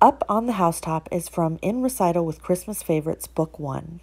Up on the Housetop is from In Recital with Christmas Favorites, Book 1.